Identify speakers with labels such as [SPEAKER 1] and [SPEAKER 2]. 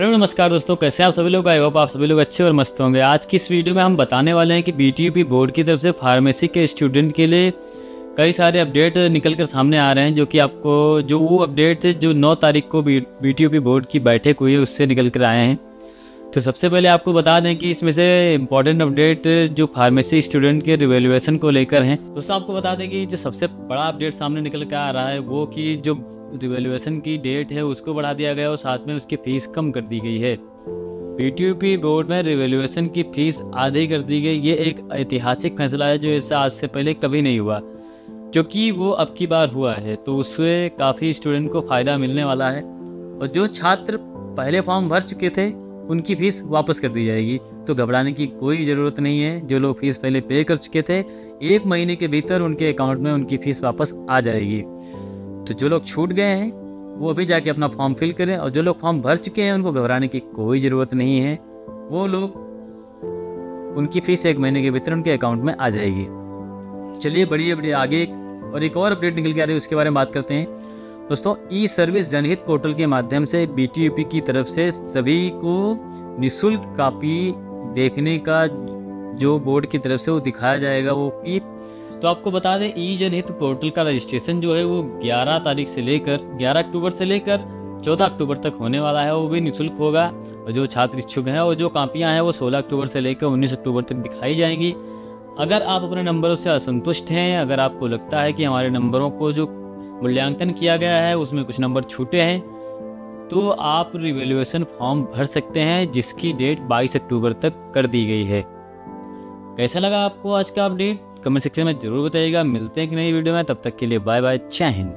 [SPEAKER 1] Hello, नमस्कार दोस्तों, कैसे आप सभी लोग? आई होप आप सभी लोग अच्छे और मस्त होंगे। आज की इस वीडियो में हम बताने वाले हैं कि बीटीयूपी बोर्ड की तरफ़ से फार्मेसी के स्टूडेंट के लिए कई सारे अपडेट निकल कर सामने आ रहे हैं, जो कि आपको, जो वो अपडेट जो 9 तारीख को बीटीयूपी बोर्ड की बैठक हुई है, उससे निकल कर आए हैं। तो सबसे पहले आपको बता दें कि इसमें से इंपॉर्टेंट अपडेट जो फार्मेसी स्टूडेंट के रिवेल्युएशन को लेकर हैं, दोस्तों, आपको बता दें कि जो सबसे बड़ा अपडेट सामने निकल कर आ रहा है, वो कि जो रिवेल्यूशन की डेट है, उसको बढ़ा दिया गया और साथ में उसकी फ़ीस कम कर दी गई है। पीटीयूपी बोर्ड में रिवेल्यूशन की फ़ीस आधी कर दी गई, ये एक ऐतिहासिक फैसला है जो इससे आज से पहले कभी नहीं हुआ क्योंकि वो अब की बार हुआ है तो उससे काफ़ी स्टूडेंट को फ़ायदा मिलने वाला है। और जो छात्र पहले फॉर्म भर चुके थे, उनकी फ़ीस वापस कर दी जाएगी तो घबराने की कोई ज़रूरत नहीं है, जो लोग फ़ीस पहले पे कर चुके थे, एक महीने के भीतर उनके अकाउंट में उनकी फ़ीस वापस आ जाएगी। तो जो लोग छूट गए हैं, वो अभी जाके अपना फॉर्म फिल करें और जो लोग फॉर्म भर चुके हैं, उनको घबराने की कोई ज़रूरत नहीं है। वो लोग, उनकी फ़ीस एक महीने के भीतर उनके अकाउंट में आ जाएगी। चलिए बढ़िया बढ़िया आगे और एक और अपडेट निकल के आ रही है, उसके बारे में बात करते हैं। दोस्तों ई सर्विस जनहित पोर्टल के माध्यम से बी की तरफ़ से सभी को निःशुल्क कापी देखने का जो बोर्ड की तरफ़ से वो दिखाया जाएगा, वो कि तो आपको बता दें ई जनहित पोर्टल का रजिस्ट्रेशन जो है वो 11 तारीख से लेकर 11 अक्टूबर से लेकर 14 अक्टूबर तक होने वाला है, वो भी निःशुल्क होगा। और जो छात्र इच्छुक हैं और जो कापियाँ हैं वो 16 अक्टूबर से लेकर 19 अक्टूबर तक दिखाई जाएँगी। अगर आप अपने नंबरों से असंतुष्ट हैं, अगर आपको लगता है कि हमारे नंबरों को जो मूल्यांकन किया गया है, उसमें कुछ नंबर छूटे हैं तो आप रिवेल्यूएशन फॉर्म भर सकते हैं, जिसकी डेट 22 अक्टूबर तक कर दी गई है। कैसा लगा आपको आज का अपडेट? कमेंट सेक्शन में ज़रूर बताइएगा। मिलते हैं कि नई वीडियो में। तब तक के लिए बाय बाय जय हिंद।